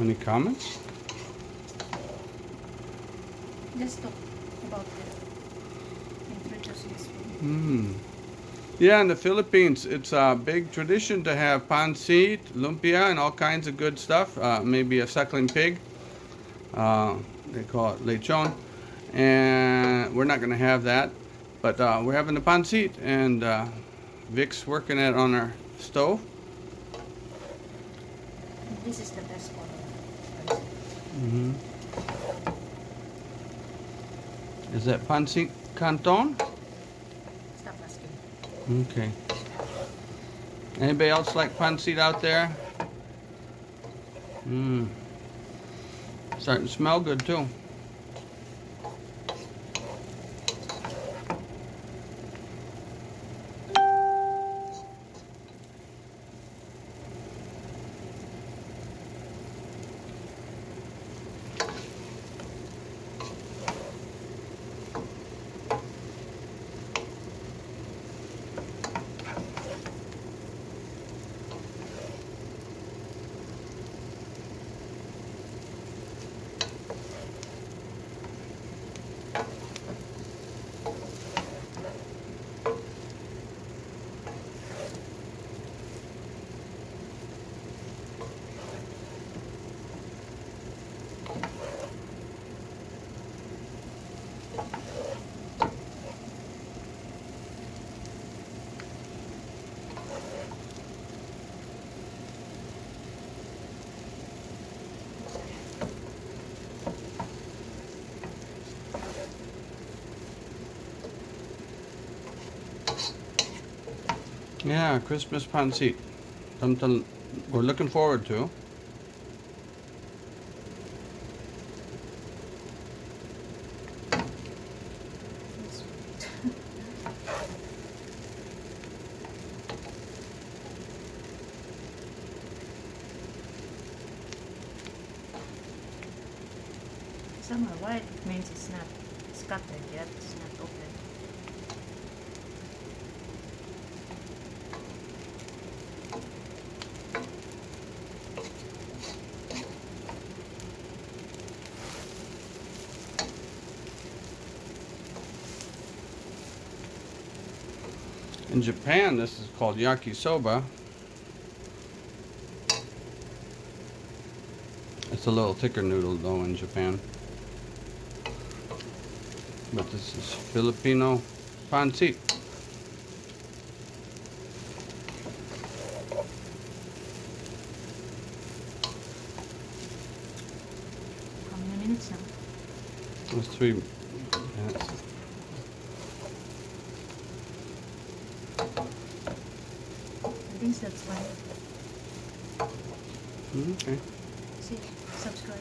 Any comments? Just talk about the introducing. Hmm. Yeah, in the Philippines, it's a big tradition to have pancit, lumpia, and all kinds of good stuff. Uh, maybe a suckling pig. Uh, they call it lechon. And we're not going to have that. But uh, we're having the pancit, and uh, Vic's working it on our stove. This is the best one. Mm-hmm. Is that pancit canton? Stop asking. Okay. Anybody else like pancit out there? Mmm. Starting to smell good too. Yeah, Christmas pancit. Something we're looking forward to. Yes. Some are white, it means it's not scattered yet, it's not open. In Japan, this is called yakisoba. It's a little thicker noodle though in Japan. But this is Filipino pancit. How many minutes now? It's three That's fine. Mm, okay. See, subscribe.